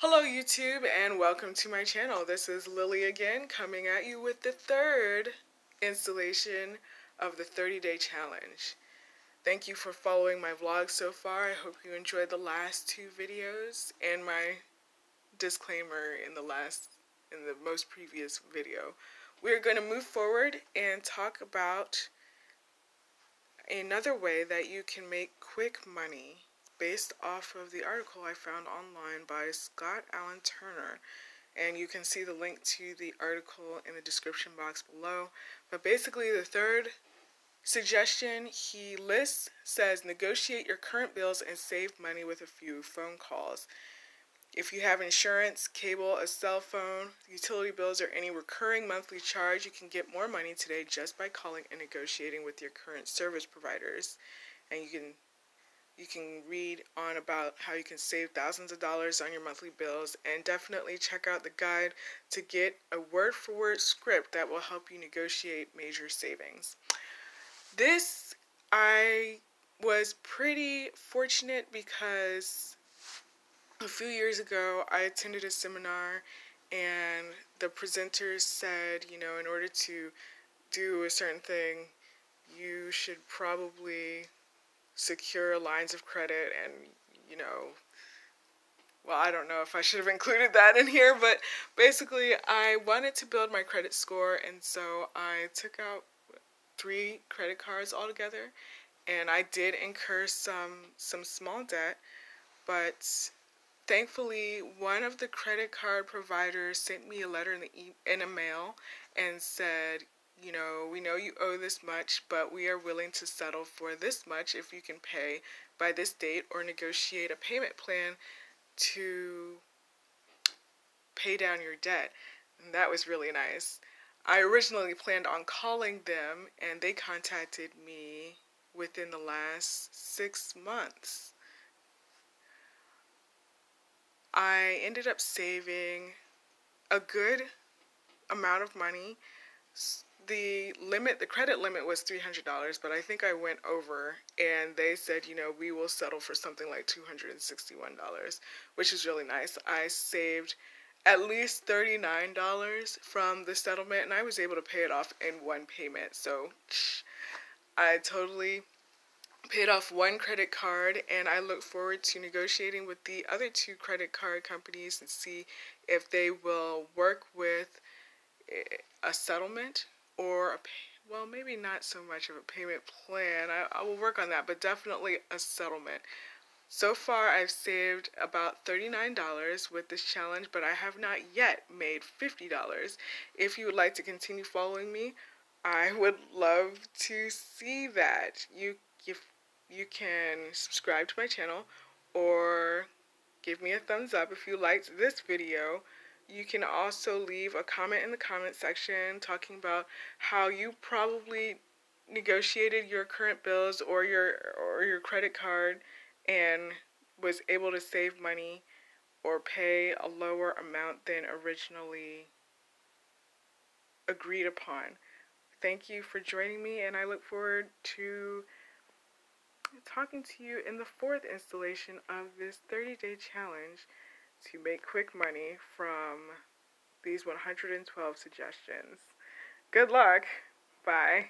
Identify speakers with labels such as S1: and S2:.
S1: Hello YouTube and welcome to my channel. This is Lily again coming at you with the third installation of the 30 day challenge. Thank you for following my vlog so far. I hope you enjoyed the last two videos and my disclaimer in the last in the most previous video. We're going to move forward and talk about another way that you can make quick money based off of the article I found online by Scott Alan Turner. And you can see the link to the article in the description box below. But basically, the third suggestion he lists says negotiate your current bills and save money with a few phone calls. If you have insurance, cable, a cell phone, utility bills, or any recurring monthly charge, you can get more money today just by calling and negotiating with your current service providers. And you can you can read on about how you can save thousands of dollars on your monthly bills and definitely check out the guide to get a word for word script that will help you negotiate major savings. This I was pretty fortunate because a few years ago I attended a seminar and the presenter said, you know, in order to do a certain thing, you should probably secure lines of credit and, you know, well, I don't know if I should have included that in here, but basically, I wanted to build my credit score, and so I took out three credit cards altogether, and I did incur some some small debt, but thankfully, one of the credit card providers sent me a letter in the e- in a mail and said, you know, we know you owe this much, but we are willing to settle for this much if you can pay by this date or negotiate a payment plan to pay down your debt. And that was really nice. I originally planned on calling them, and they contacted me within the last six months. I ended up saving a good amount of money the limit, the credit limit was $300, but I think I went over and they said, you know, we will settle for something like $261, which is really nice. I saved at least $39 from the settlement and I was able to pay it off in one payment. So I totally paid off one credit card and I look forward to negotiating with the other two credit card companies and see if they will work with eh, a settlement or a well, maybe not so much of a payment plan. I, I will work on that, but definitely a settlement. So far, I've saved about $39 with this challenge, but I have not yet made $50. If you would like to continue following me, I would love to see that. You, if you can subscribe to my channel or give me a thumbs up if you liked this video. You can also leave a comment in the comment section talking about how you probably negotiated your current bills or your or your credit card and was able to save money or pay a lower amount than originally agreed upon. Thank you for joining me and I look forward to talking to you in the fourth installation of this 30 day challenge to make quick money from these 112 suggestions. Good luck. Bye.